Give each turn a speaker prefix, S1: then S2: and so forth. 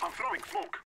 S1: I'm throwing smoke.